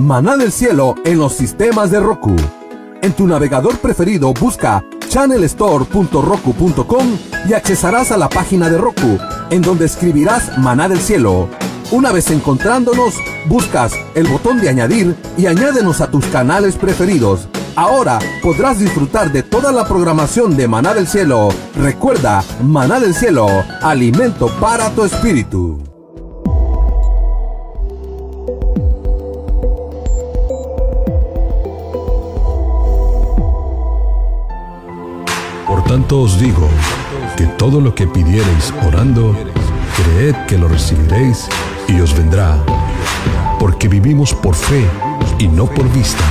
Maná del Cielo en los sistemas de Roku. En tu navegador preferido busca channelstore.roku.com y accesarás a la página de Roku, en donde escribirás Maná del Cielo. Una vez encontrándonos, buscas el botón de añadir y añádenos a tus canales preferidos. Ahora podrás disfrutar de toda la programación de Maná del Cielo. Recuerda, Maná del Cielo, alimento para tu espíritu. Tanto os digo, que todo lo que pidiereis orando, creed que lo recibiréis y os vendrá. Porque vivimos por fe y no por vista.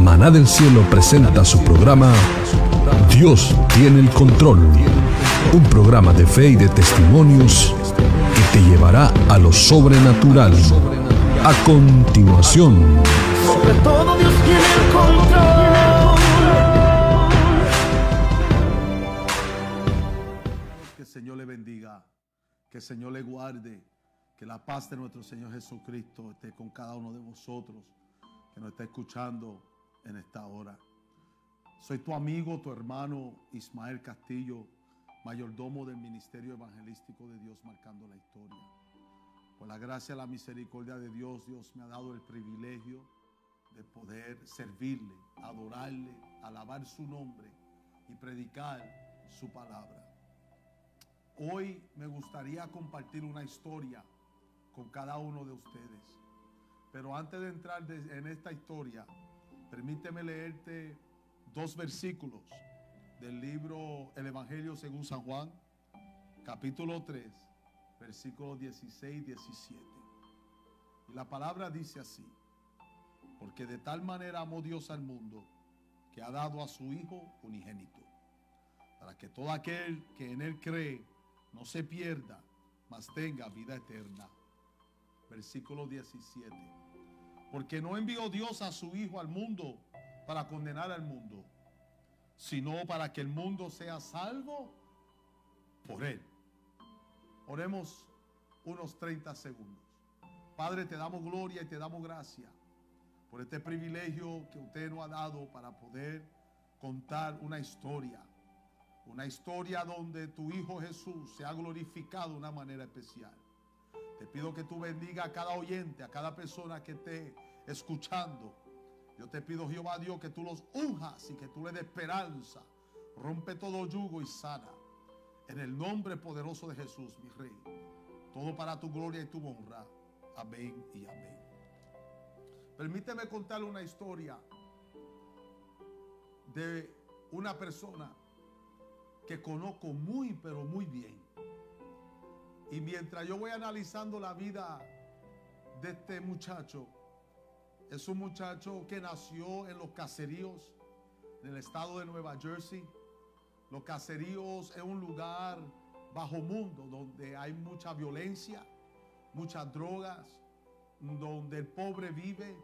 Maná del Cielo presenta su programa Dios tiene el control. Un programa de fe y de testimonios que te llevará a lo sobrenatural. A continuación. Sobre todo Dios que el Señor le guarde, que la paz de nuestro Señor Jesucristo esté con cada uno de vosotros que nos está escuchando en esta hora. Soy tu amigo, tu hermano Ismael Castillo, mayordomo del Ministerio Evangelístico de Dios marcando la historia. Por la gracia y la misericordia de Dios, Dios me ha dado el privilegio de poder servirle, adorarle, alabar su nombre y predicar su palabra. Hoy me gustaría compartir una historia con cada uno de ustedes. Pero antes de entrar en esta historia, permíteme leerte dos versículos del libro El Evangelio según San Juan, capítulo 3, versículos 16 y 17. Y la palabra dice así, porque de tal manera amó Dios al mundo que ha dado a su Hijo unigénito, para que todo aquel que en él cree no se pierda, mas tenga vida eterna. Versículo 17. Porque no envió Dios a su Hijo al mundo para condenar al mundo, sino para que el mundo sea salvo por él. Oremos unos 30 segundos. Padre, te damos gloria y te damos gracia por este privilegio que usted nos ha dado para poder contar una historia. Una historia donde tu Hijo Jesús se ha glorificado de una manera especial. Te pido que tú bendiga a cada oyente, a cada persona que esté escuchando. Yo te pido, Jehová Dios, que tú los unjas y que tú le des esperanza. Rompe todo yugo y sana. En el nombre poderoso de Jesús, mi Rey. Todo para tu gloria y tu honra. Amén y amén. Permíteme contarle una historia de una persona que conozco muy, pero muy bien. Y mientras yo voy analizando la vida de este muchacho, es un muchacho que nació en los caseríos del estado de Nueva Jersey. Los caseríos es un lugar bajo mundo donde hay mucha violencia, muchas drogas, donde el pobre vive,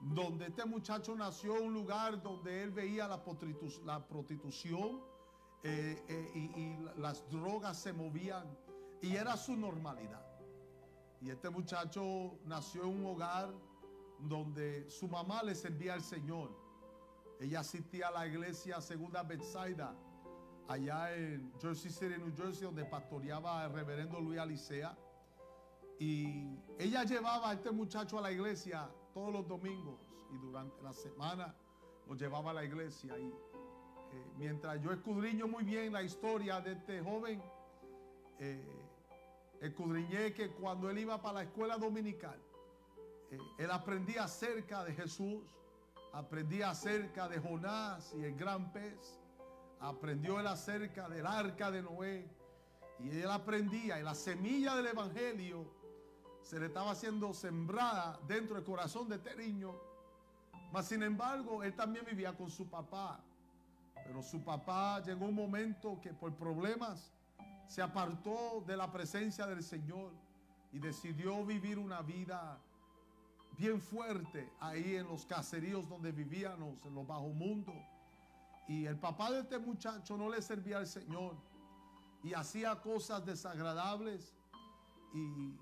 donde este muchacho nació en un lugar donde él veía la, la prostitución eh, eh, y, y la- las drogas se movían y era su normalidad. Y este muchacho nació en un hogar donde su mamá le servía al Señor. Ella asistía a la iglesia Segunda Bethsaida, allá en Jersey City, New Jersey, donde pastoreaba el reverendo Luis Alicea. Y ella llevaba a este muchacho a la iglesia todos los domingos y durante la semana lo llevaba a la iglesia. Y eh, mientras yo escudriño muy bien la historia de este joven, eh, escudriñé que cuando él iba para la escuela dominical, eh, él aprendía acerca de Jesús, aprendía acerca de Jonás y el gran pez, aprendió él acerca del arca de Noé, y él aprendía, y la semilla del evangelio se le estaba siendo sembrada dentro del corazón de este niño. Mas sin embargo, él también vivía con su papá. Pero su papá llegó un momento que por problemas se apartó de la presencia del Señor y decidió vivir una vida bien fuerte ahí en los caseríos donde vivíamos, en los bajos mundos. Y el papá de este muchacho no le servía al Señor y hacía cosas desagradables y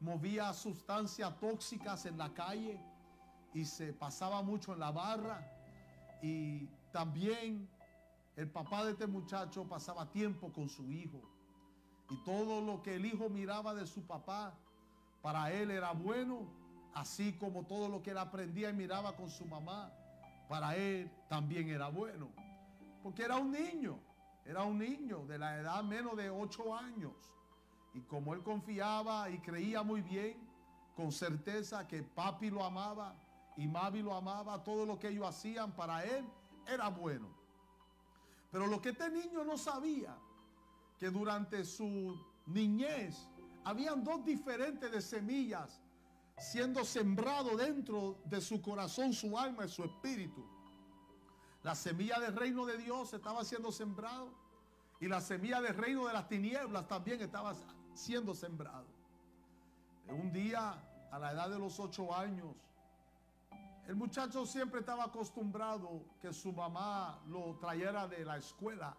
movía sustancias tóxicas en la calle y se pasaba mucho en la barra y también el papá de este muchacho pasaba tiempo con su hijo y todo lo que el hijo miraba de su papá para él era bueno, así como todo lo que él aprendía y miraba con su mamá para él también era bueno, porque era un niño, era un niño de la edad menos de 8 años y como él confiaba y creía muy bien, con certeza que papi lo amaba, y Mavi lo amaba, todo lo que ellos hacían para él era bueno. Pero lo que este niño no sabía, que durante su niñez habían dos diferentes de semillas siendo sembrado dentro de su corazón, su alma y su espíritu. La semilla del reino de Dios estaba siendo sembrado y la semilla del reino de las tinieblas también estaba siendo sembrado. Un día, a la edad de los ocho años, el muchacho siempre estaba acostumbrado que su mamá lo trayera de la escuela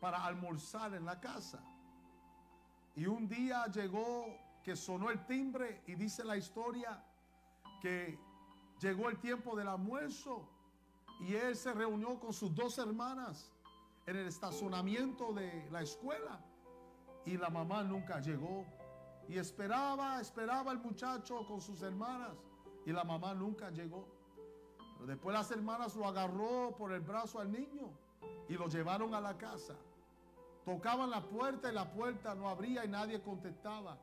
para almorzar en la casa. Y un día llegó que sonó el timbre y dice la historia que llegó el tiempo del almuerzo y él se reunió con sus dos hermanas en el estacionamiento de la escuela y la mamá nunca llegó. Y esperaba, esperaba el muchacho con sus hermanas y la mamá nunca llegó después las hermanas lo agarró por el brazo al niño y lo llevaron a la casa. Tocaban la puerta y la puerta no abría y nadie contestaba.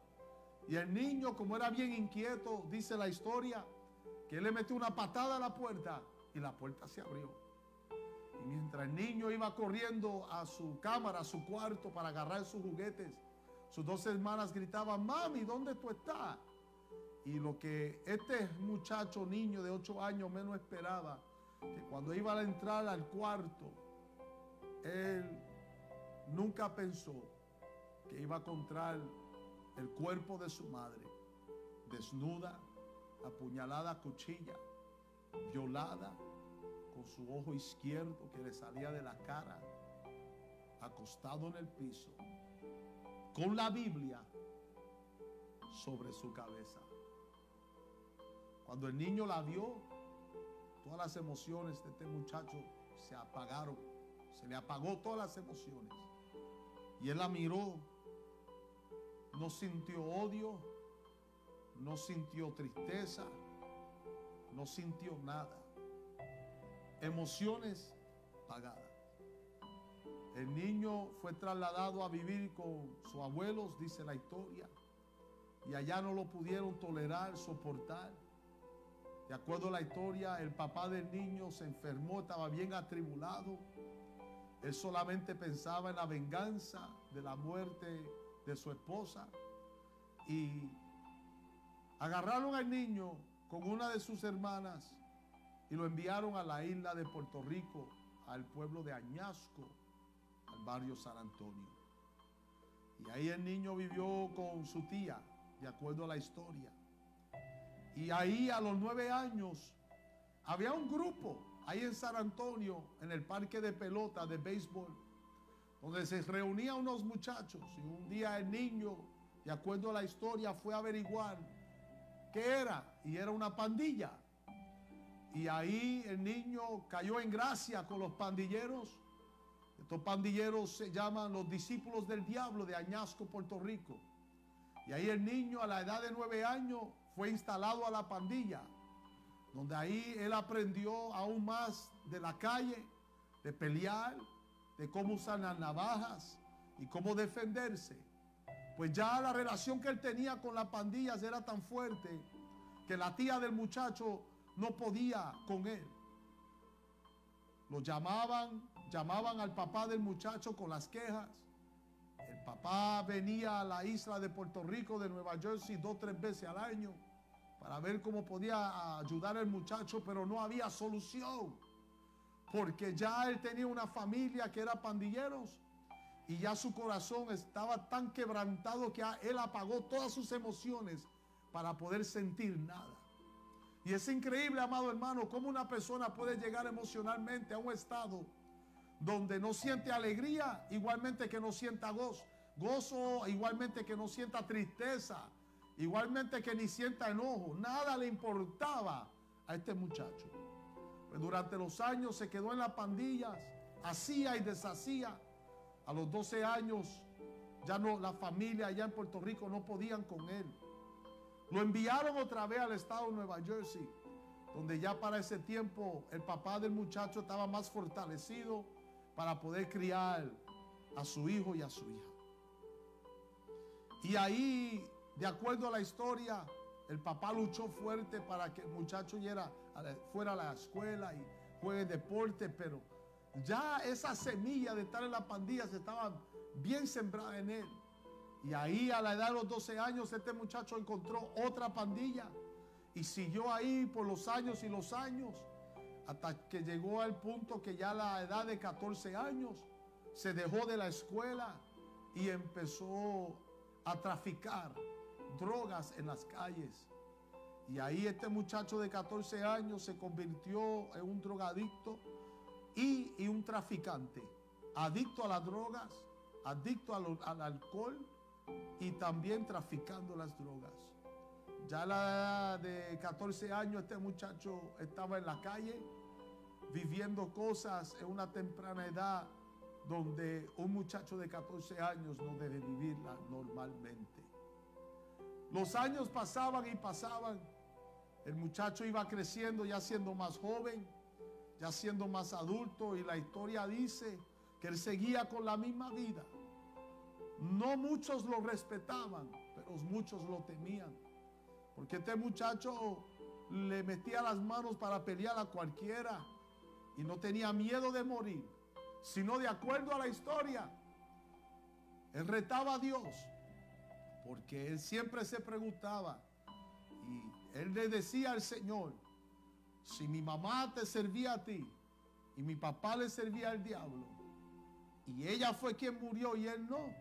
Y el niño, como era bien inquieto, dice la historia, que le metió una patada a la puerta y la puerta se abrió. Y mientras el niño iba corriendo a su cámara, a su cuarto para agarrar sus juguetes, sus dos hermanas gritaban, mami, ¿dónde tú estás? Y lo que este muchacho, niño de 8 años, menos esperaba, que cuando iba a entrar al cuarto, él nunca pensó que iba a encontrar el cuerpo de su madre, desnuda, apuñalada a cuchilla, violada, con su ojo izquierdo que le salía de la cara, acostado en el piso, con la Biblia sobre su cabeza. Cuando el niño la vio, todas las emociones de este muchacho se apagaron. Se le apagó todas las emociones. Y él la miró. No sintió odio. No sintió tristeza. No sintió nada. Emociones pagadas. El niño fue trasladado a vivir con sus abuelos, dice la historia. Y allá no lo pudieron tolerar, soportar. De acuerdo a la historia, el papá del niño se enfermó, estaba bien atribulado. Él solamente pensaba en la venganza de la muerte de su esposa. Y agarraron al niño con una de sus hermanas y lo enviaron a la isla de Puerto Rico, al pueblo de Añasco, al barrio San Antonio. Y ahí el niño vivió con su tía, de acuerdo a la historia. Y ahí a los nueve años había un grupo ahí en San Antonio, en el parque de pelota de béisbol, donde se reunían unos muchachos. Y un día el niño, de acuerdo a la historia, fue a averiguar qué era. Y era una pandilla. Y ahí el niño cayó en gracia con los pandilleros. Estos pandilleros se llaman los discípulos del diablo de Añasco, Puerto Rico. Y ahí el niño a la edad de nueve años fue instalado a la pandilla, donde ahí él aprendió aún más de la calle, de pelear, de cómo usar las navajas y cómo defenderse. Pues ya la relación que él tenía con las pandillas era tan fuerte que la tía del muchacho no podía con él. Lo llamaban, llamaban al papá del muchacho con las quejas. Papá venía a la isla de Puerto Rico, de Nueva Jersey, dos tres veces al año para ver cómo podía ayudar al muchacho, pero no había solución. Porque ya él tenía una familia que era pandilleros y ya su corazón estaba tan quebrantado que él apagó todas sus emociones para poder sentir nada. Y es increíble, amado hermano, cómo una persona puede llegar emocionalmente a un estado donde no siente alegría, igualmente que no sienta gozo, gozo, igualmente que no sienta tristeza, Igualmente que ni sienta enojo, nada le importaba a este muchacho. Pues durante los años se quedó en las pandillas, hacía y deshacía. A los 12 años ya no, la familia allá en Puerto Rico no podían con él. Lo enviaron otra vez al estado de Nueva Jersey, donde ya para ese tiempo el papá del muchacho estaba más fortalecido para poder criar a su hijo y a su hija. Y ahí, de acuerdo a la historia, el papá luchó fuerte para que el muchacho fuera a la escuela y juegue deporte, pero ya esa semilla de estar en la pandilla se estaba bien sembrada en él. Y ahí a la edad de los 12 años este muchacho encontró otra pandilla y siguió ahí por los años y los años hasta que llegó al punto que ya a la edad de 14 años se dejó de la escuela y empezó a traficar drogas en las calles. Y ahí este muchacho de 14 años se convirtió en un drogadicto y, un traficante. Adicto a las drogas, adicto al, al alcohol y también traficando las drogas. Ya a la edad de 14 años este muchacho estaba en la calle viviendo cosas en una temprana edad donde un muchacho de 14 años no debe vivirla normalmente. Los años pasaban y pasaban. El muchacho iba creciendo, ya siendo más joven, ya siendo más adulto, y la historia dice que él seguía con la misma vida. No muchos lo respetaban, pero muchos lo temían. Porque este muchacho le metía las manos para pelear a cualquiera y no tenía miedo de morir, sino de acuerdo a la historia. Él retaba a Dios porque él siempre se preguntaba y él le decía al Señor, si mi mamá te servía a ti y mi papá le servía al diablo y ella fue quien murió y él no,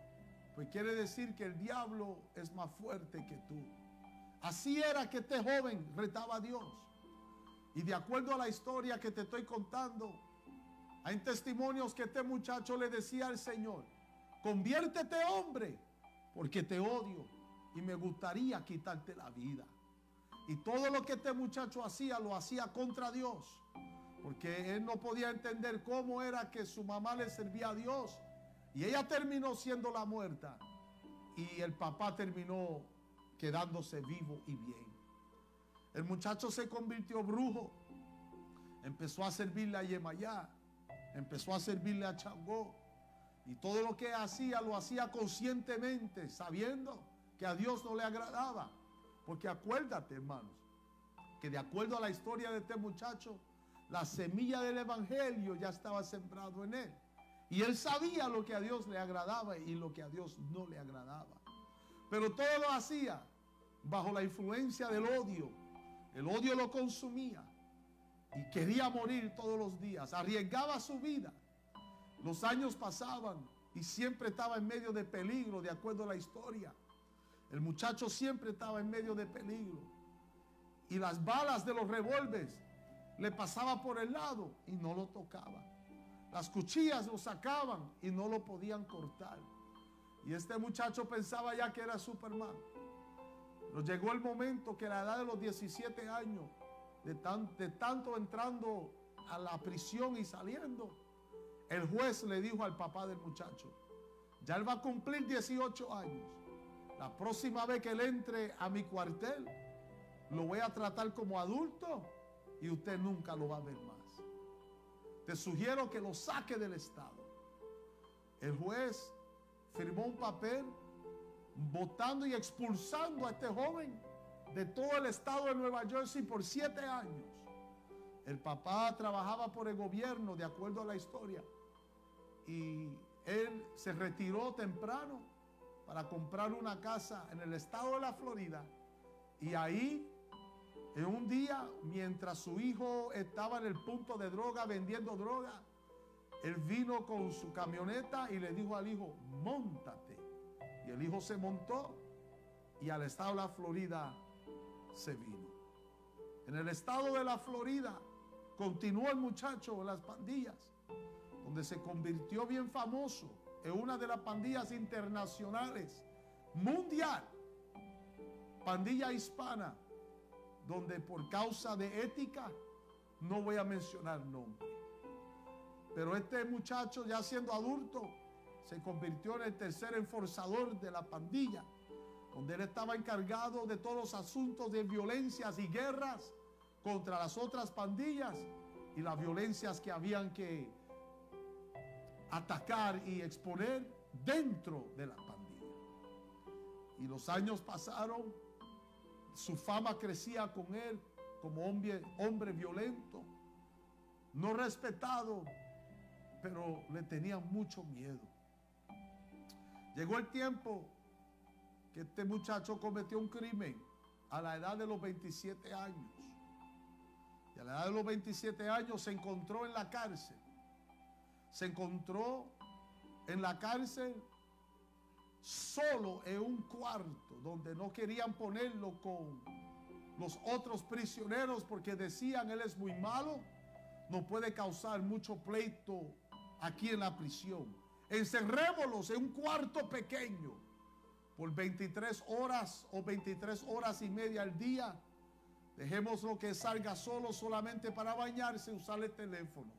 pues quiere decir que el diablo es más fuerte que tú. Así era que este joven retaba a Dios. Y de acuerdo a la historia que te estoy contando, hay testimonios que este muchacho le decía al Señor, conviértete hombre porque te odio y me gustaría quitarte la vida. Y todo lo que este muchacho hacía, lo hacía contra Dios. Porque él no podía entender cómo era que su mamá le servía a Dios. Y ella terminó siendo la muerta. Y el papá terminó quedándose vivo y bien. El muchacho se convirtió brujo. Empezó a servirle a Yemayá. Empezó a servirle a Changó. Y todo lo que hacía lo hacía conscientemente, sabiendo que a Dios no le agradaba. Porque acuérdate, hermanos, que de acuerdo a la historia de este muchacho, la semilla del Evangelio ya estaba sembrado en él. Y él sabía lo que a Dios le agradaba y lo que a Dios no le agradaba. Pero todo lo hacía bajo la influencia del odio. El odio lo consumía y quería morir todos los días. Arriesgaba su vida los años pasaban y siempre estaba en medio de peligro, de acuerdo a la historia. El muchacho siempre estaba en medio de peligro. Y las balas de los revólveres le pasaban por el lado y no lo tocaban. Las cuchillas lo sacaban y no lo podían cortar. Y este muchacho pensaba ya que era Superman. Pero llegó el momento que a la edad de los 17 años, de, de tanto entrando a la prisión y saliendo, el juez le dijo al papá del muchacho, ya él va a cumplir 18 años. La próxima vez que él entre a mi cuartel, lo voy a tratar como adulto y usted nunca lo va a ver más. Te sugiero que lo saque del Estado. El juez firmó un papel votando y expulsando a este joven de todo el estado de Nueva Jersey por siete años. El papá trabajaba por el gobierno, de acuerdo a la historia y él se retiró temprano para comprar una casa en el estado de la Florida. Y ahí, en un día, mientras su hijo estaba en el punto de droga, vendiendo droga, él vino con su camioneta y le dijo al hijo, montate. Y el hijo se montó y al estado de la Florida se vino. En el estado de la Florida continuó el muchacho en las pandillas donde se convirtió bien famoso en una de las pandillas internacionales, mundial, pandilla hispana, donde por causa de ética no voy a mencionar nombre. Pero este muchacho ya siendo adulto se convirtió en el tercer enforzador de la pandilla, donde él estaba encargado de todos los asuntos de violencias y guerras contra las otras pandillas y las violencias que habían que atacar y exponer dentro de la pandilla. Y los años pasaron, su fama crecía con él como hombre, hombre violento, no respetado, pero le tenían mucho miedo. Llegó el tiempo que este muchacho cometió un crimen a la edad de los 27 años. Y a la edad de los 27 años se encontró en la cárcel. Se encontró en la cárcel solo en un cuarto donde no querían ponerlo con los otros prisioneros porque decían él es muy malo, no puede causar mucho pleito aquí en la prisión. Encerrémoslos en un cuarto pequeño por 23 horas o 23 horas y media al día. Dejémoslo que salga solo solamente para bañarse y usar el teléfono.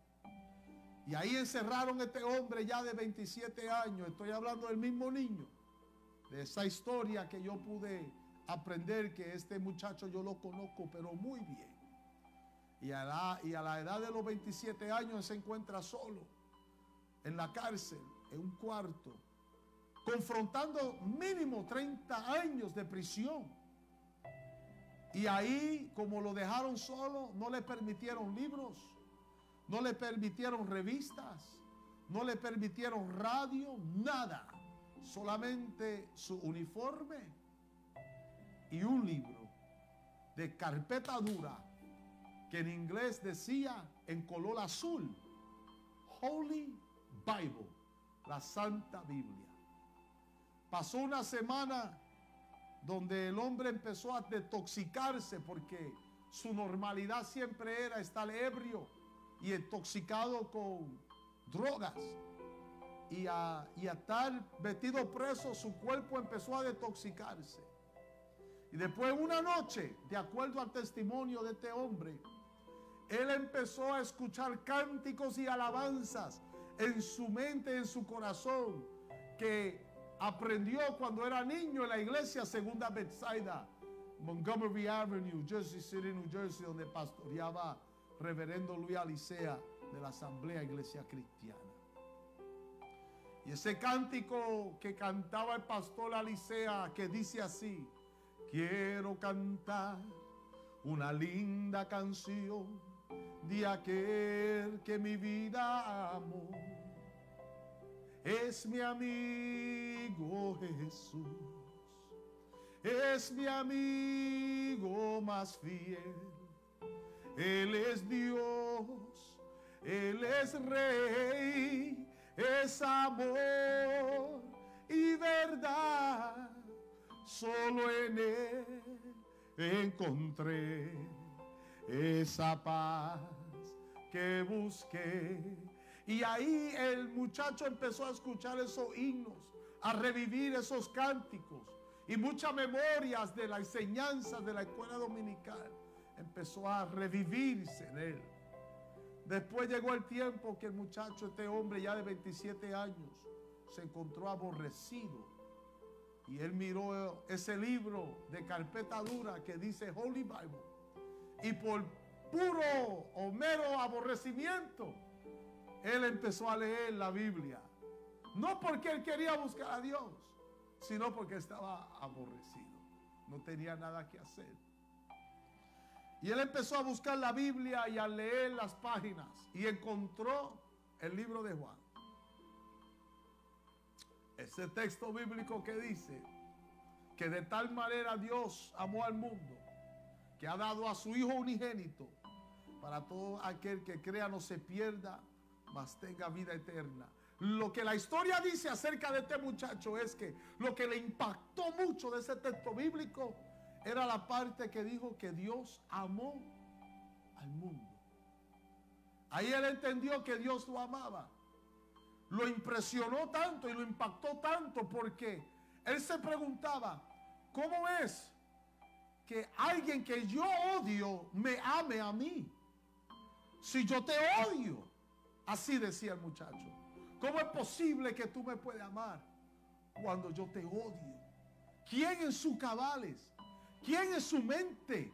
Y ahí encerraron a este hombre ya de 27 años. Estoy hablando del mismo niño. De esa historia que yo pude aprender que este muchacho yo lo conozco, pero muy bien. Y a la, y a la edad de los 27 años se encuentra solo en la cárcel, en un cuarto, confrontando mínimo 30 años de prisión. Y ahí, como lo dejaron solo, no le permitieron libros, no le permitieron revistas, no le permitieron radio, nada. Solamente su uniforme y un libro de carpeta dura que en inglés decía en color azul, Holy Bible, la Santa Biblia. Pasó una semana donde el hombre empezó a detoxicarse porque su normalidad siempre era estar ebrio y intoxicado con drogas. Y a, estar metido preso, su cuerpo empezó a detoxicarse. Y después una noche, de acuerdo al testimonio de este hombre, él empezó a escuchar cánticos y alabanzas en su mente, en su corazón, que aprendió cuando era niño en la iglesia Segunda Bethsaida, Montgomery Avenue, Jersey City, New Jersey, donde pastoreaba reverendo Luis Alicea de la Asamblea Iglesia Cristiana. Y ese cántico que cantaba el pastor Alicea, que dice así, quiero cantar una linda canción de aquel que mi vida amó. Es mi amigo Jesús, es mi amigo más fiel. Él es Dios, Él es Rey, es amor y verdad. Solo en Él encontré esa paz que busqué. Y ahí el muchacho empezó a escuchar esos himnos, a revivir esos cánticos y muchas memorias de la enseñanza de la escuela dominical. Empezó a revivirse en él. Después llegó el tiempo que el muchacho, este hombre ya de 27 años, se encontró aborrecido. Y él miró ese libro de carpeta dura que dice Holy Bible y por puro o mero aborrecimiento, él empezó a leer la Biblia. No porque él quería buscar a Dios, sino porque estaba aborrecido. No tenía nada que hacer. Y él empezó a buscar la Biblia y a leer las páginas y encontró el libro de Juan. Ese texto bíblico que dice que de tal manera Dios amó al mundo que ha dado a su Hijo unigénito para todo aquel que crea no se pierda, mas tenga vida eterna. Lo que la historia dice acerca de este muchacho es que lo que le impactó mucho de ese texto bíblico era la parte que dijo que Dios amó al mundo. Ahí él entendió que Dios lo amaba. Lo impresionó tanto y lo impactó tanto porque él se preguntaba, ¿cómo es que alguien que yo odio me ame a mí. Si yo te odio, así decía el muchacho. ¿Cómo es posible que tú me puedas amar cuando yo te odio? ¿Quién en sus cabales? ¿Quién en su mente?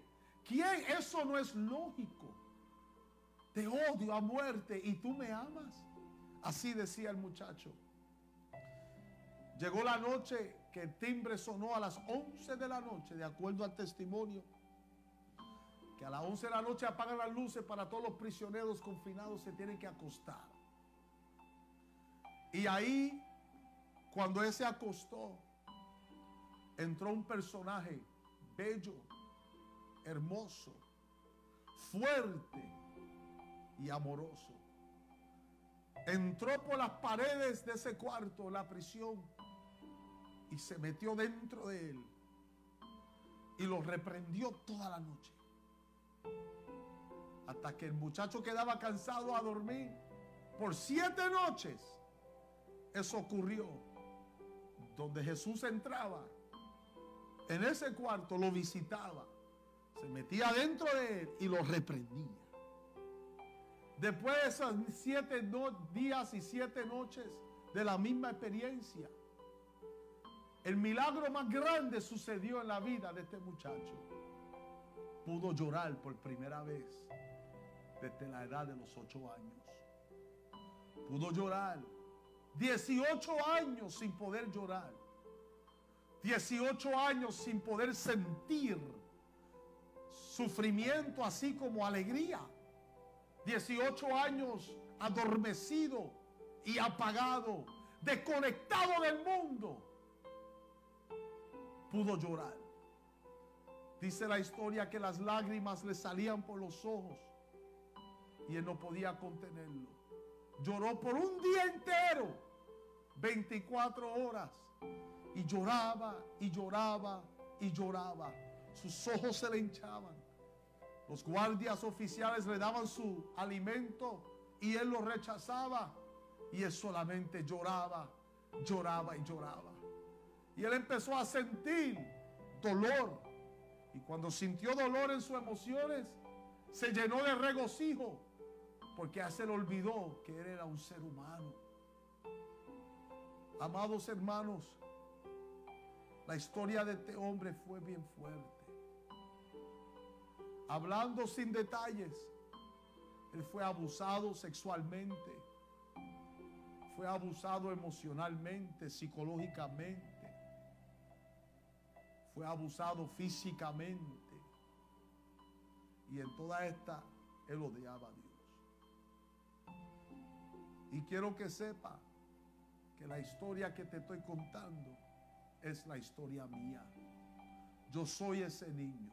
¿Quién? Eso no es lógico. Te odio a muerte y tú me amas. Así decía el muchacho. Llegó la noche que el timbre sonó a las 11 de la noche, de acuerdo al testimonio. Que a las 11 de la noche apagan las luces para todos los prisioneros confinados, se tienen que acostar. Y ahí, cuando él se acostó, entró un personaje bello, hermoso, fuerte y amoroso. Entró por las paredes de ese cuarto, la prisión, y se metió dentro de él y lo reprendió toda la noche. Hasta que el muchacho quedaba cansado a dormir por siete noches. Eso ocurrió. Donde Jesús entraba, en ese cuarto lo visitaba, se metía dentro de él y lo reprendía. Después de esos siete días y siete noches de la misma experiencia, el milagro más grande sucedió en la vida de este muchacho. Pudo llorar por primera vez desde la edad de los ocho años. Pudo llorar 18 años sin poder llorar. 18 años sin poder sentir sufrimiento así como alegría. 18 años adormecido y apagado, desconectado del mundo pudo llorar. Dice la historia que las lágrimas le salían por los ojos y él no podía contenerlo. Lloró por un día entero, 24 horas, y lloraba y lloraba y lloraba. Sus ojos se le hinchaban. Los guardias oficiales le daban su alimento y él lo rechazaba. Y él solamente lloraba, lloraba y lloraba. Y él empezó a sentir dolor. Y cuando sintió dolor en sus emociones, se llenó de regocijo. Porque a se le olvidó que él era un ser humano. Amados hermanos, la historia de este hombre fue bien fuerte. Hablando sin detalles, él fue abusado sexualmente, fue abusado emocionalmente, psicológicamente fue abusado físicamente. Y en toda esta, él odiaba a Dios. Y quiero que sepa que la historia que te estoy contando es la historia mía. Yo soy ese niño.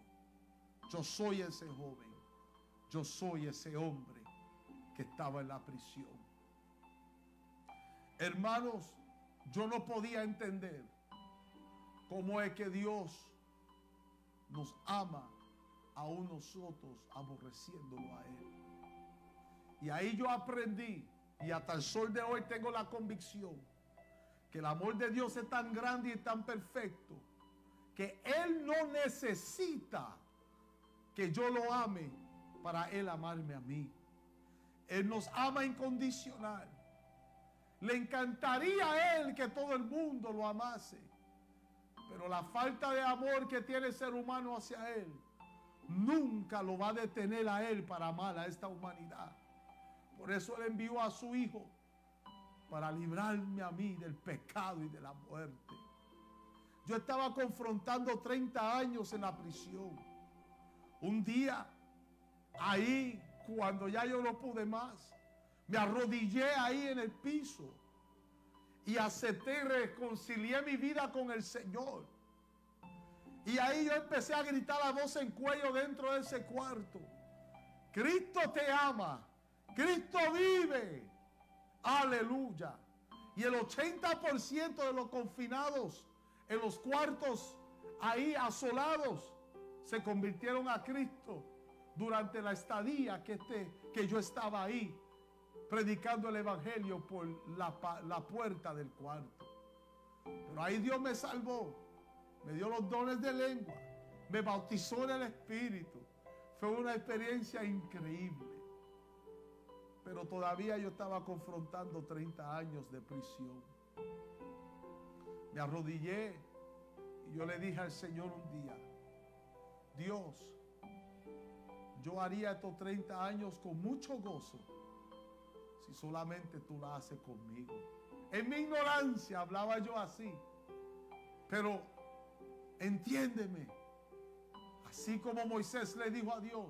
Yo soy ese joven. Yo soy ese hombre que estaba en la prisión. Hermanos, yo no podía entender cómo es que Dios nos ama aún nosotros aborreciéndolo a Él. Y ahí yo aprendí y hasta el sol de hoy tengo la convicción que el amor de Dios es tan grande y tan perfecto que Él no necesita que yo lo ame para Él amarme a mí. Él nos ama incondicional. Le encantaría a Él que todo el mundo lo amase. Pero la falta de amor que tiene el ser humano hacia Él nunca lo va a detener a Él para amar a esta humanidad. Por eso Él envió a su Hijo para librarme a mí del pecado y de la muerte. Yo estaba confrontando 30 años en la prisión. Un día, ahí, cuando ya yo no pude más, me arrodillé ahí en el piso y acepté y reconcilié mi vida con el Señor. Y ahí yo empecé a gritar a voz en cuello dentro de ese cuarto. Cristo te ama. Cristo vive. Aleluya. Y el 80% de los confinados en los cuartos ahí asolados se convirtieron a Cristo durante la estadía que, este, que yo estaba ahí predicando el Evangelio por la, puerta del cuarto. Pero ahí Dios me salvó, me dio los dones de lengua, me bautizó en el Espíritu. Fue una experiencia increíble. Pero todavía yo estaba confrontando 30 años de prisión. Me arrodillé y yo le dije al Señor un día, Dios, yo haría estos 30 años con mucho gozo si solamente tú la haces conmigo. En mi ignorancia hablaba yo así. Pero entiéndeme, así como Moisés le dijo a Dios,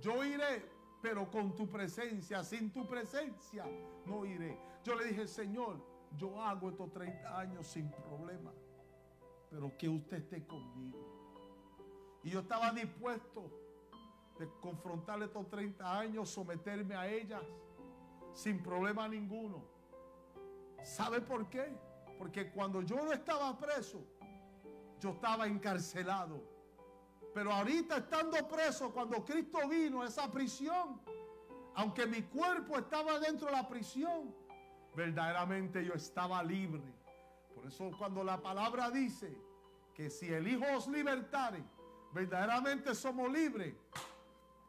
yo iré, pero con tu presencia, sin tu presencia no iré. Yo le dije, Señor, yo hago estos 30 años sin problema, pero que usted esté conmigo. Y yo estaba dispuesto de confrontarle estos 30 años, someterme a ellas sin problema ninguno. ¿Sabe por qué? Porque cuando yo no estaba preso, yo estaba encarcelado. Pero ahorita estando preso, cuando Cristo vino a esa prisión, aunque mi cuerpo estaba dentro de la prisión, verdaderamente yo estaba libre. Por eso cuando la palabra dice que si el Hijo os libertare, verdaderamente somos libres,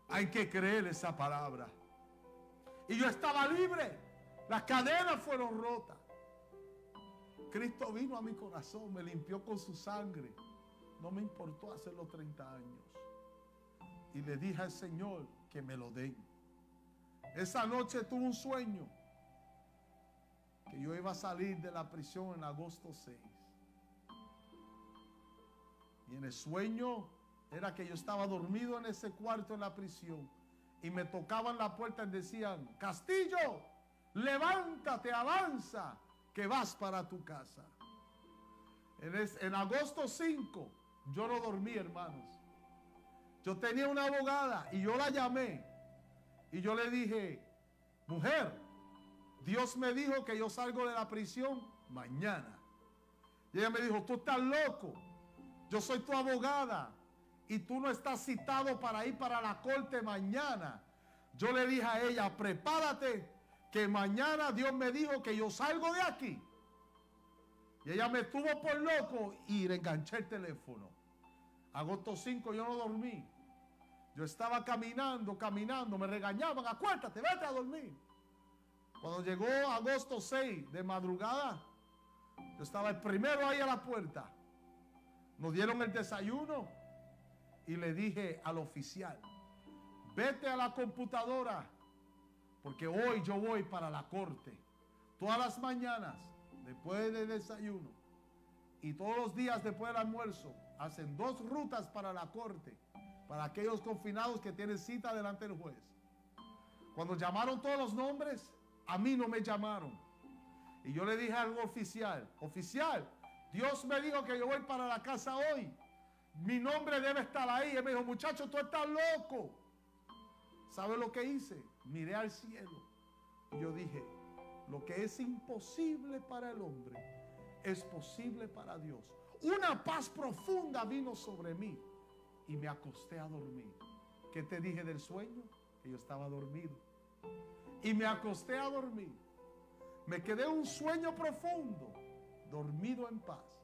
hay que creer esa palabra. Y yo estaba libre. Las cadenas fueron rotas. Cristo vino a mi corazón, me limpió con su sangre. No me importó hacer los 30 años. Y le dije al Señor que me lo den. Esa noche tuve un sueño que yo iba a salir de la prisión en agosto 6. Y en el sueño era que yo estaba dormido en ese cuarto en la prisión y me tocaban la puerta y decían, Castillo, levántate, avanza, que vas para tu casa. En, agosto 5, yo no dormí, hermanos. Yo tenía una abogada y yo la llamé y yo le dije, mujer, Dios me dijo que yo salgo de la prisión mañana. Y ella me dijo, tú estás loco, yo soy tu abogada y tú no estás citado para ir para la corte mañana. Yo le dije a ella, prepárate, que mañana Dios me dijo que yo salgo de aquí. Y ella me tuvo por loco y le enganché el teléfono. Agosto 5 yo no dormí. Yo estaba caminando, caminando, me regañaban, acuérdate, vete a dormir. Cuando llegó agosto 6 de madrugada, yo estaba el primero ahí a la puerta. Nos dieron el desayuno y le dije al oficial, vete a la computadora, porque hoy yo voy para la corte. Todas las mañanas, después del desayuno, y todos los días después del almuerzo, hacen dos rutas para la corte, para aquellos confinados que tienen cita delante del juez. Cuando llamaron todos los nombres, a mí no me llamaron. Y yo le dije al oficial, oficial, Dios me dijo que yo voy para la casa hoy. Mi nombre debe estar ahí. Él me dijo, muchacho, tú estás loco. ¿Sabe lo que hice? Miré al cielo. Y yo dije, lo que es imposible para el hombre es posible para Dios. Una paz profunda vino sobre mí y me acosté a dormir. ¿Qué te dije del sueño? Que yo estaba dormido. Y me acosté a dormir. Me quedé un sueño profundo, dormido en paz.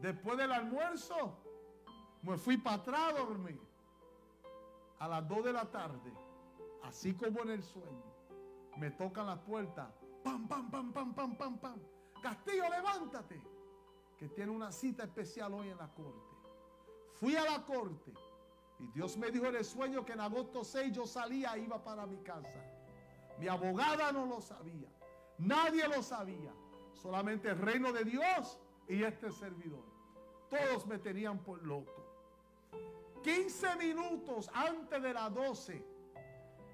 Después del almuerzo, me fui para atrás a dormir. A las 2 de la tarde, así como en el sueño, me tocan la puerta. Pam, pam, pam, pam, pam, pam, pam. Castillo, levántate. Que tiene una cita especial hoy en la corte. Fui a la corte. Y Dios me dijo en el sueño que en agosto 6 yo salía e iba para mi casa. Mi abogada no lo sabía. Nadie lo sabía. Solamente el reino de Dios y este servidor. Todos me tenían por loco. 15 minutos antes de las 12,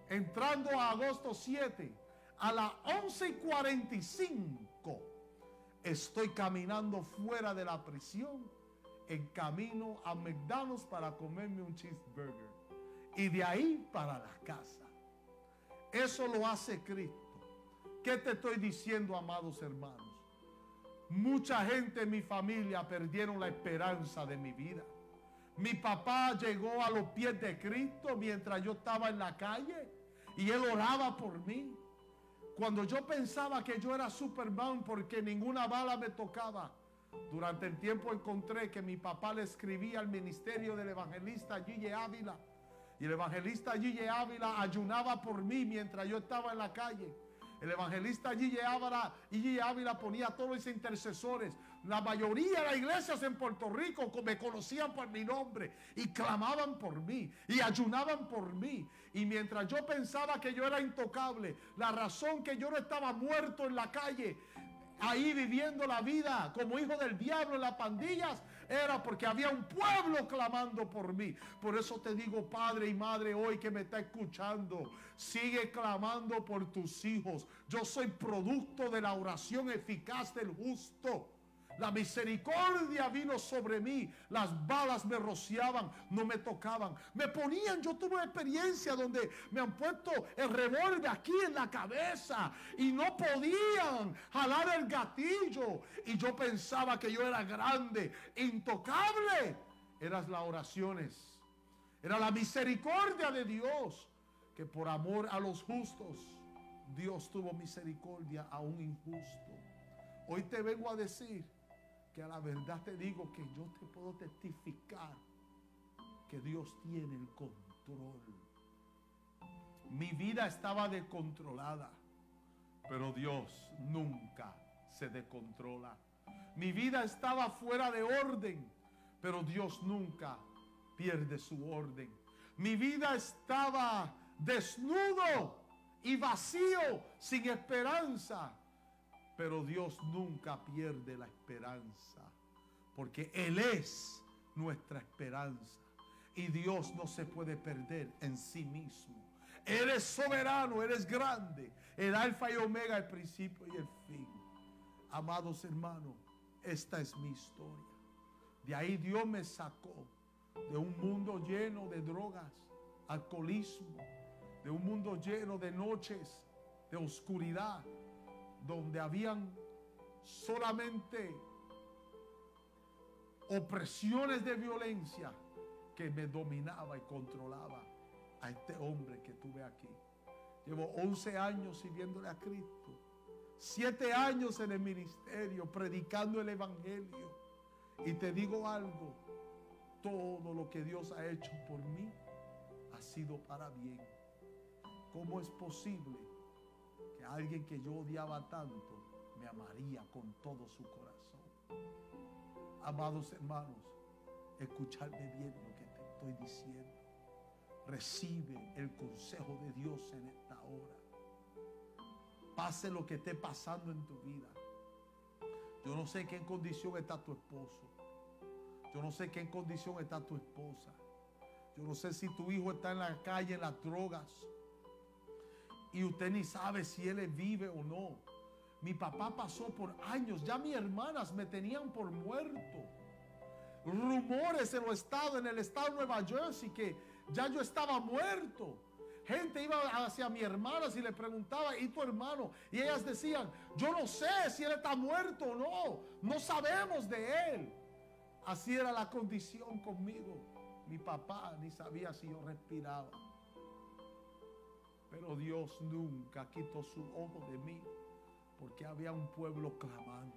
entrando a agosto 7, a las 11 y 45, estoy caminando fuera de la prisión, en camino a McDonald's para comerme un cheeseburger. Y de ahí para la casa. Eso lo hace Cristo. ¿Qué te estoy diciendo, amados hermanos? Mucha gente en mi familia perdieron la esperanza de mi vida. Mi papá llegó a los pies de Cristo mientras yo estaba en la calle y él oraba por mí. Cuando yo pensaba que yo era Superman porque ninguna bala me tocaba, Durante el tiempo encontré que mi papá le escribía al ministerio del evangelista Gille Ávila. Y el evangelista Gille Ávila ayunaba por mí mientras yo estaba en la calle. El evangelista Gille Ávila, Ávila ponía a todos los intercesores. La mayoría de las iglesias en Puerto Rico me conocían por mi nombre y clamaban por mí y ayunaban por mí. Y mientras yo pensaba que yo era intocable, la razón que yo no estaba muerto en la calle ahí viviendo la vida como hijo del diablo en las pandillas, era porque había un pueblo clamando por mí. Por eso te digo, padre y madre, hoy que me está escuchando, sigue clamando por tus hijos. Yo soy producto de la oración eficaz del justo. La misericordia vino sobre mí. Las balas me rociaban, no me tocaban. Me ponían, yo tuve una experiencia donde me han puesto el revólver aquí en la cabeza y no podían jalar el gatillo. Y yo pensaba que yo era grande, intocable. Eran las oraciones. Era la misericordia de Dios que por amor a los justos, Dios tuvo misericordia a un injusto. Hoy te vengo a decir que a la verdad te digo que yo te puedo testificar que Dios tiene el control. Mi vida estaba descontrolada, pero Dios nunca se descontrola. Mi vida estaba fuera de orden, pero Dios nunca pierde su orden. Mi vida estaba desnudo y vacío, sin esperanza, pero Dios nunca pierde la esperanza, porque Él es nuestra esperanza. Y Dios no se puede perder en sí mismo. Él es soberano, Él es grande, el alfa y omega, el principio y el fin. Amados hermanos, esta es mi historia. De ahí Dios me sacó de un mundo lleno de drogas, alcoholismo, de un mundo lleno de noches, de oscuridad, donde habían solamente opresiones de violencia que me dominaba y controlaba a este hombre que tuve aquí. Llevo 11 años sirviéndole a Cristo. 7 años en el ministerio, predicando el Evangelio. Y te digo algo, todo lo que Dios ha hecho por mí ha sido para bien. ¿Cómo es posible que alguien que yo odiaba tanto me amaría con todo su corazón. Amados hermanos, escucharme bien lo que te estoy diciendo. Recibe el consejo de Dios en esta hora. Pase lo que esté pasando en tu vida. Yo no sé qué condición está tu esposo. Yo no sé qué condición está tu esposa. Yo no sé si tu hijo está en la calle en las drogas y usted ni sabe si él vive o no. Mi papá pasó por años, ya mis hermanas me tenían por muerto. Rumores en el estado, en el estado de Nueva Jersey, que ya yo estaba muerto. Gente iba hacia mi hermana y le preguntaba, ¿y tu hermano? Y ellas decían, yo no sé si él está muerto o no, no sabemos de él. Así era la condición conmigo. Mi papá ni sabía si yo respiraba. Pero Dios nunca quitó su ojo de mí porque había un pueblo clamando.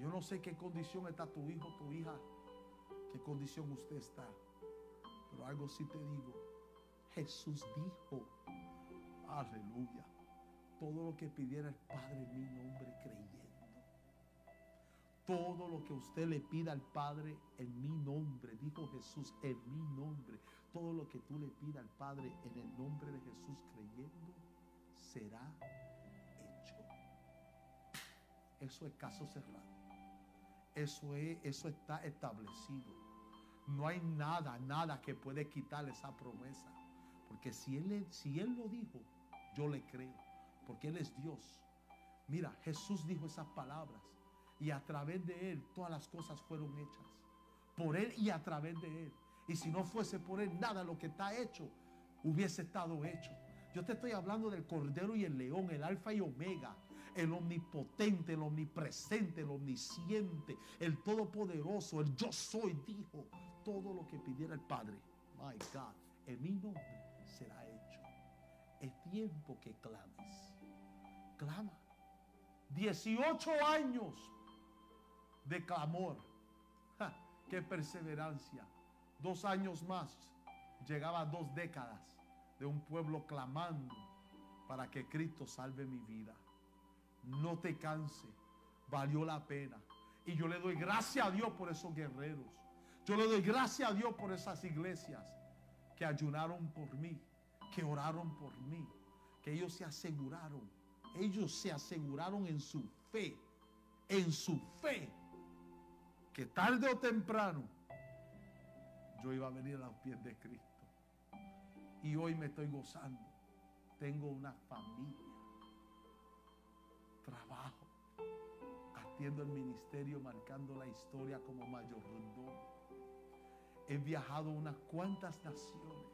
yo no sé qué condición está tu hijo, tu hija, qué condición usted está. Pero algo sí te digo. Jesús dijo, aleluya, todo lo que pidiera el Padre en mi nombre creyendo. Todo lo que usted le pida al Padre en mi nombre, dijo Jesús, en mi nombre. Todo lo que tú le pidas al Padre en el nombre de Jesús creyendo, será hecho. Eso es caso cerrado. Eso, es, eso está establecido. No hay nada, nada que puede quitar esa promesa. Porque si él, si él lo dijo, yo le creo. Porque Él es Dios. Mira, Jesús dijo esas palabras y a través de Él todas las cosas fueron hechas. Por Él y a través de Él. Y si no fuese por Él, nada lo que está hecho hubiese estado hecho. Yo te estoy hablando del Cordero y el León, el Alfa y Omega, el omnipotente, el omnipresente, el omnisciente, el todopoderoso, el yo soy, dijo todo lo que pidiera el Padre. My God, en mi nombre será hecho. Es tiempo que clames. Clama. 18 años de clamor. ¡Qué perseverancia! Dos años más, llegaba dos décadas de un pueblo clamando para que Cristo salve mi vida. No te canse, valió la pena. Y yo le doy gracias a Dios por esos guerreros. Yo le doy gracias a Dios por esas iglesias que ayunaron por mí, que oraron por mí, que ellos se aseguraron, ellos se aseguraron en su fe, en su fe, que tarde o temprano yo iba a venir a los pies de Cristo. Y hoy me estoy gozando. Tengo una familia, trabajo, atiendo el ministerio, marcando la historia como mayordomo. He viajado unas cuantas naciones,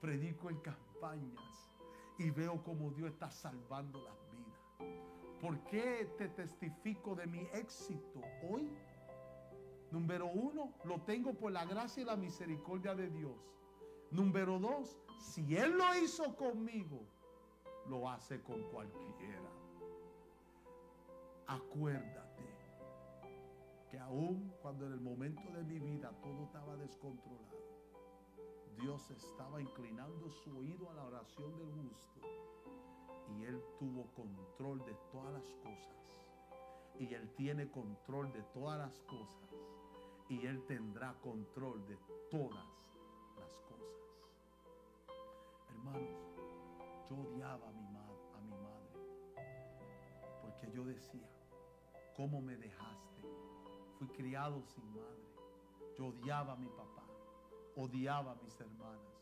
predico en campañas y veo como Dios está salvando las vidas. ¿Por qué te testifico de mi éxito hoy? Número uno, lo tengo por la gracia y la misericordia de Dios. Número dos, si Él lo hizo conmigo, lo hace con cualquiera. Acuérdate que aún cuando en el momento de mi vida todo estaba descontrolado, Dios estaba inclinando su oído a la oración del justo y Él tuvo control de todas las cosas. Y Él tiene control de todas las cosas. Y Él tendrá control de todas las cosas. Hermanos, yo odiaba a mi, a mi madre. Porque yo decía, ¿cómo me dejaste? Fui criado sin madre. Yo odiaba a mi papá. Odiaba a mis hermanas.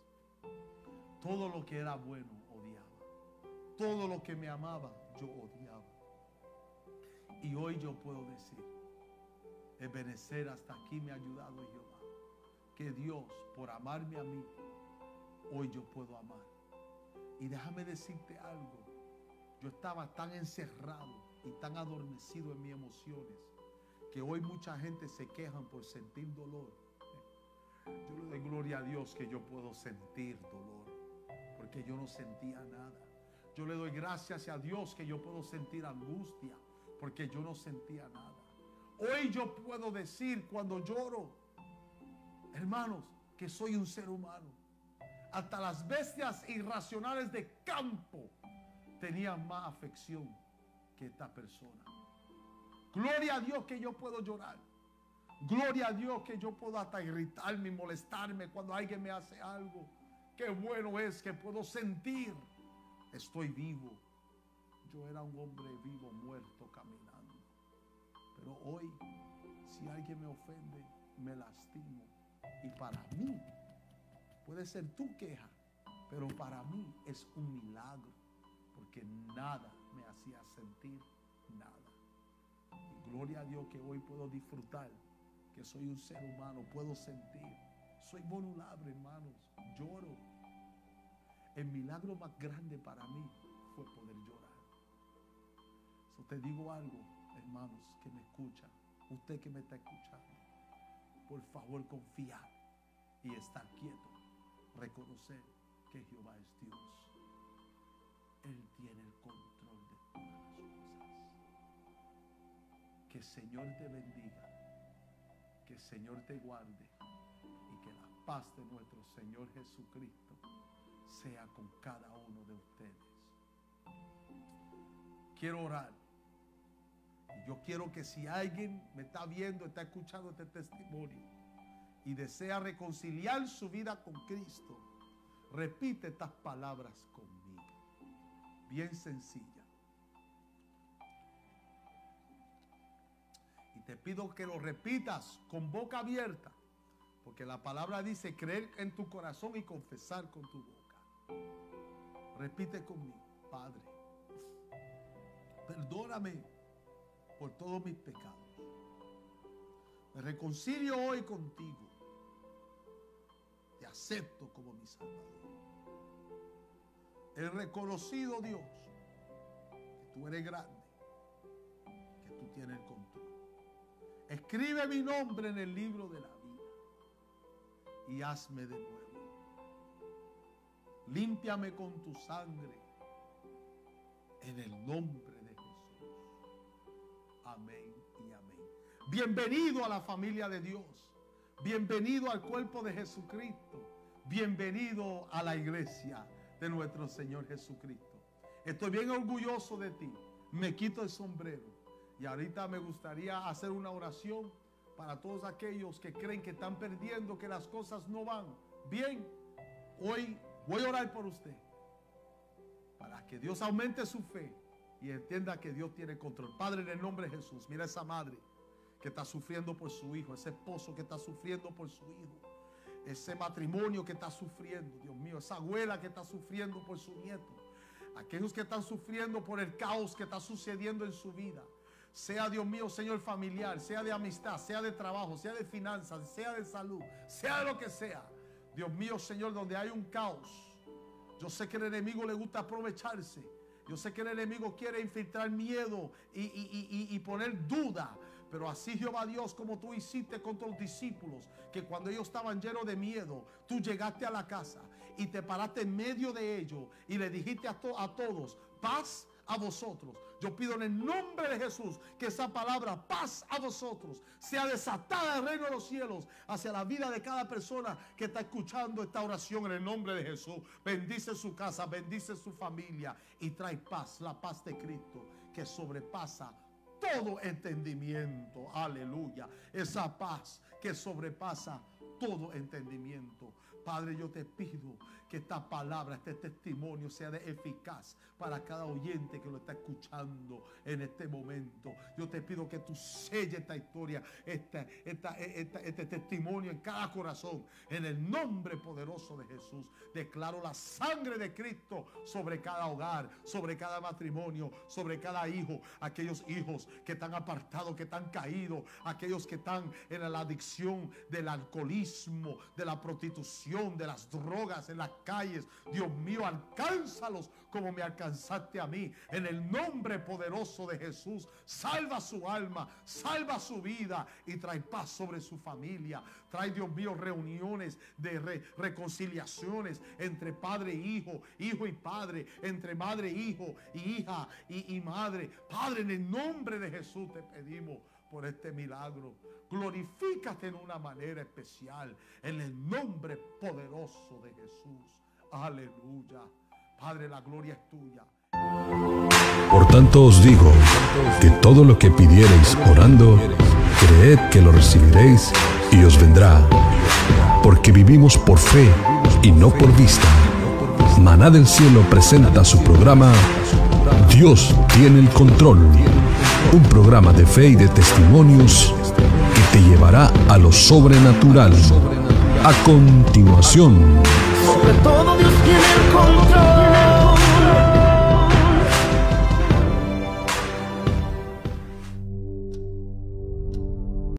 Todo lo que era bueno, odiaba. Todo lo que me amaba, yo odiaba. Y hoy yo puedo decir, Ebenecer hasta aquí me ha ayudado Jehová. Que Dios, por amarme a mí, hoy yo puedo amar. Y déjame decirte algo. Yo estaba tan encerrado y tan adormecido en mis emociones que hoy mucha gente se quejan por sentir dolor. Yo le doy gloria a Dios que yo puedo sentir dolor, porque yo no sentía nada. Yo le doy gracias a Dios que yo puedo sentir angustia, porque yo no sentía nada. Hoy yo puedo decir cuando lloro, hermanos, que soy un ser humano. Hasta las bestias irracionales de campo tenían más afección que esta persona. Gloria a Dios que yo puedo llorar. Gloria a Dios que yo puedo hasta irritarme y molestarme cuando alguien me hace algo. Qué bueno es que puedo sentir. Estoy vivo. Yo era un hombre vivo, muerto, caminando. Pero hoy, si alguien me ofende, me lastimo. Y para mí, puede ser tu queja, pero para mí es un milagro, porque nada me hacía sentir nada. Gloria a Dios que hoy puedo disfrutar, que soy un ser humano, puedo sentir. Soy vulnerable, hermanos, lloro. El milagro más grande para mí fue poder llorar. So te digo algo, hermanos que me escuchan, usted que me está escuchando, por favor confía y estar quieto, reconocer que Jehová es Dios. Él tiene el control de todas las cosas. Que el Señor te bendiga, que el Señor te guarde y que la paz de nuestro Señor Jesucristo sea con cada uno de ustedes. Quiero orar yo quiero que si alguien me está viendo, está escuchando este testimonio y desea reconciliar su vida con Cristo, repite estas palabras conmigo. Bien sencilla. Y te pido que lo repitas con boca abierta, porque la palabra dice creer en tu corazón y confesar con tu boca. Repite conmigo, Padre, perdóname por todos mis pecados. Me reconcilio hoy contigo. Te acepto como mi Salvador. He reconocido, Dios, que tú eres grande, que tú tienes el control. Escribe mi nombre en el libro de la vida y hazme de nuevo. Límpiame con tu sangre en el nombre Bienvenido a la familia de Dios. Bienvenido al cuerpo de Jesucristo. Bienvenido a la iglesia de nuestro Señor Jesucristo. Estoy bien orgulloso de ti. Me quito el sombrero. Y ahorita me gustaría hacer una oración para todos aquellos que creen que están perdiendo, que las cosas no van bien. Hoy voy a orar por usted. Para que Dios aumente su fe y entienda que Dios tiene control. Padre, en el nombre de Jesús, mira esa madre que está sufriendo por su hijo, ese esposo que está sufriendo por su hijo, ese matrimonio que está sufriendo, Dios mío, esa abuela que está sufriendo por su nieto, aquellos que están sufriendo por el caos que está sucediendo en su vida. Sea Dios mío, Señor familiar, sea de amistad, sea de trabajo, sea de finanzas, sea de salud, sea de lo que sea. Dios mío, Señor, donde hay un caos. Yo sé que el enemigo le gusta aprovecharse. Yo sé que el enemigo quiere infiltrar miedo y, y poner duda. Pero así Jehová Dios, como tú hiciste con tus discípulos, que cuando ellos estaban llenos de miedo, tú llegaste a la casa y te paraste en medio de ellos y le dijiste a, a todos, paz a vosotros. Yo pido en el nombre de Jesús que esa palabra, paz a vosotros, sea desatada del reino de los cielos hacia la vida de cada persona que está escuchando esta oración en el nombre de Jesús. Bendice su casa, bendice su familia y trae paz, la paz de Cristo que sobrepasa todo entendimiento. Aleluya. Esa paz que sobrepasa todo entendimiento. Padre, yo te pido que esta palabra, este testimonio sea de eficaz para cada oyente que lo está escuchando en este momento. Yo te pido que tú selles esta historia, este, este testimonio en cada corazón. En el nombre poderoso de Jesús, declaro la sangre de Cristo sobre cada hogar, sobre cada matrimonio, sobre cada hijo. Aquellos hijos que están apartados, que están caídos, aquellos que están en la adicción del alcoholismo, de la prostitución, de las drogas, en la calles. Dios mío, alcánzalos como me alcanzaste a mí. En el nombre poderoso de Jesús, salva su alma, salva su vida y trae paz sobre su familia. Trae, Dios mío, reuniones de reconciliaciones entre padre e hijo, hijo y padre, entre madre e hijo, hija y madre. Padre, en el nombre de Jesús te pedimos por este milagro. Glorifícate en una manera especial en el nombre poderoso de Jesús. Aleluya. Padre, la gloria es tuya. Por tanto os digo que todo lo que pidiereis orando, creed que lo recibiréis y os vendrá. Porque vivimos por fe y no por vista. Maná del Cielo presenta su programa Dios tiene el control. Un programa de fe y de testimonios que te llevará a lo sobrenatural. A continuación.